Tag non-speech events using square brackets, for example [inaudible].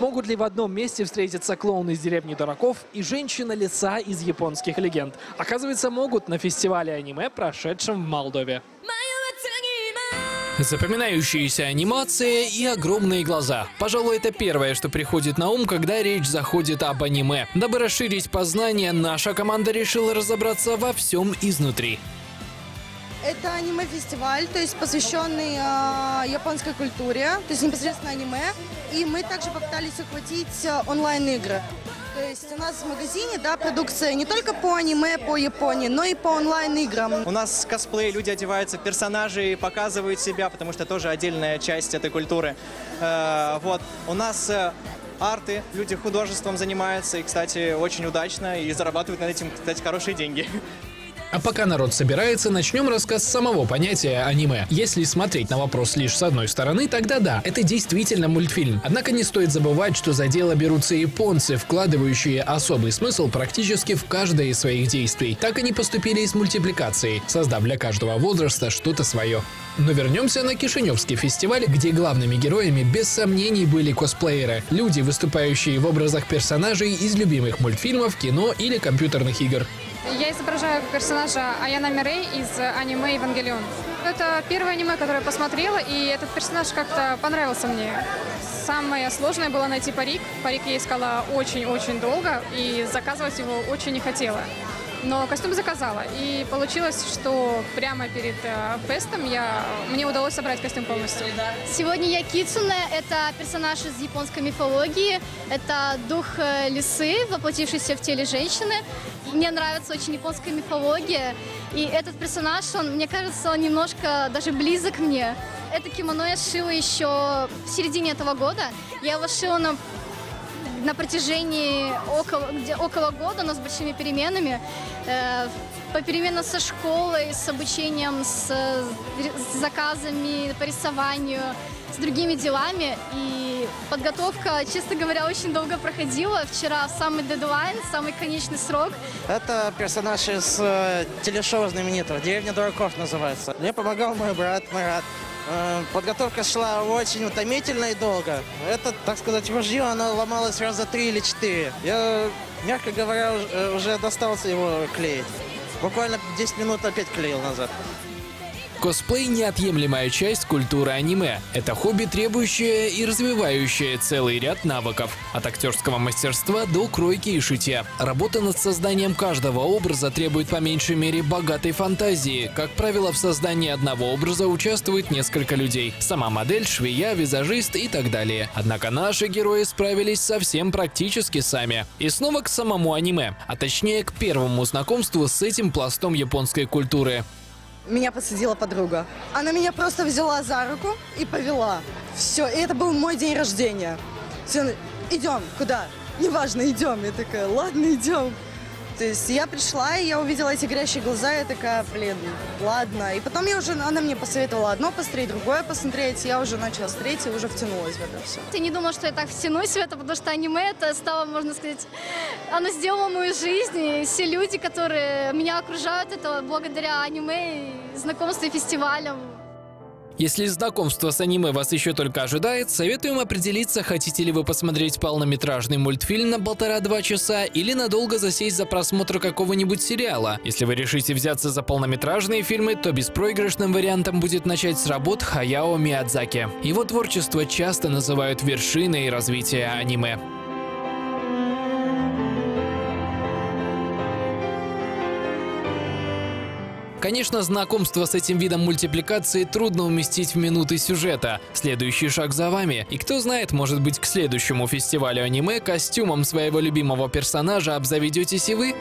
Могут ли в одном месте встретиться клоун из деревни дураков и женщина-лиса из японских легенд? Оказывается, могут на фестивале аниме, прошедшем в Молдове. Запоминающиеся анимация и огромные глаза. Пожалуй, это первое, что приходит на ум, когда речь заходит об аниме. Дабы расширить познание, наша команда решила разобраться во всем изнутри. Это аниме-фестиваль, то есть посвященный э, японской культуре, то есть непосредственно аниме. И мы также попытались ухватить э, онлайн-игры. То есть у нас в магазине, да, продукция не только по аниме, по Японии, но и по онлайн-играм. У нас косплей, люди одеваются в персонажей, показывают себя, потому что тоже отдельная часть этой культуры. Э, вот. У нас э, арты, люди художеством занимаются, и, кстати, очень удачно, и зарабатывают над этим, кстати, хорошие деньги. [laughs] А пока народ собирается, начнем рассказ самого понятия аниме. Если смотреть на вопрос лишь с одной стороны, тогда да, это действительно мультфильм. Однако не стоит забывать, что за дело берутся японцы, вкладывающие особый смысл практически в каждое из своих действий. Так они поступили и с мультипликацией, создав для каждого возраста что-то свое. Но вернемся на Кишиневский фестиваль, где главными героями без сомнений были косплееры. Люди, выступающие в образах персонажей из любимых мультфильмов, кино или компьютерных игр. Я изображаю персонажа Аяна Мирей из аниме «Евангелион». Это первое аниме, которое я посмотрела, и этот персонаж как-то понравился мне. Самое сложное было найти парик. Парик я искала очень-очень долго, и заказывать его очень не хотела. Но костюм заказала. И получилось, что прямо перед э, фестом я, мне удалось собрать костюм полностью. Сегодня я Кицуне. Это персонаж из японской мифологии. Это дух э, лисы, воплотившийся в теле женщины. Мне нравится очень японская мифология. И этот персонаж, он, мне кажется, он немножко даже близок мне. Это кимоно я шила еще в середине этого года. Я его шила на на протяжении около, где, около года, но с большими переменами. Э, попеременно со школой, с обучением, с, с заказами по рисованию, с другими делами. И подготовка, честно говоря, очень долго проходила. Вчера самый дедлайн, самый конечный срок. Это персонаж из э, телешоу знаменитого «Деревня дураков» называется. Мне помогал мой брат Марат. Э, подготовка шла очень утомительно и долго. Это, так сказать, ружье, оно ломалось раза три или четыре. Я, мягко говоря, уже э, достался его клеить. Буквально 10 минут опять клеил назад. Косплей – неотъемлемая часть культуры аниме. Это хобби, требующее и развивающее целый ряд навыков. От актерского мастерства до кройки и шитья. Работа над созданием каждого образа требует по меньшей мере богатой фантазии. Как правило, в создании одного образа участвует несколько людей. Сама модель, швея, визажист и так далее. Однако наши герои справились совсем практически сами. И снова к самому аниме, а точнее к первому знакомству с этим пластом японской культуры меня посадила подруга. Она меня просто взяла за руку и повела. Все, и это был мой день рождения. Все, идем, куда? Неважно, идем. Я такая, ладно, идем. То есть я пришла, и я увидела эти горящие глаза, и я такая, блин, ладно. И потом я уже, она мне посоветовала одно посмотреть, другое посмотреть. Я уже начала смотреть и уже втянулась в это все. Ты не думала, что я так втянусь в это, потому что аниме это стало, можно сказать, оно сделало мою жизнь. И все люди, которые меня окружают, это благодаря аниме, знакомству и фестивалям. Если знакомство с аниме вас еще только ожидает, советуем определиться, хотите ли вы посмотреть полнометражный мультфильм на полтора-два часа или надолго засесть за просмотр какого-нибудь сериала. Если вы решите взяться за полнометражные фильмы, то беспроигрышным вариантом будет начать с работ Хаяо Миядзаки. Его творчество часто называют вершиной развития аниме. Конечно, знакомство с этим видом мультипликации трудно уместить в минуты сюжета. Следующий шаг за вами. И кто знает, может быть, к следующему фестивалю аниме костюмом своего любимого персонажа обзаведетесь и вы?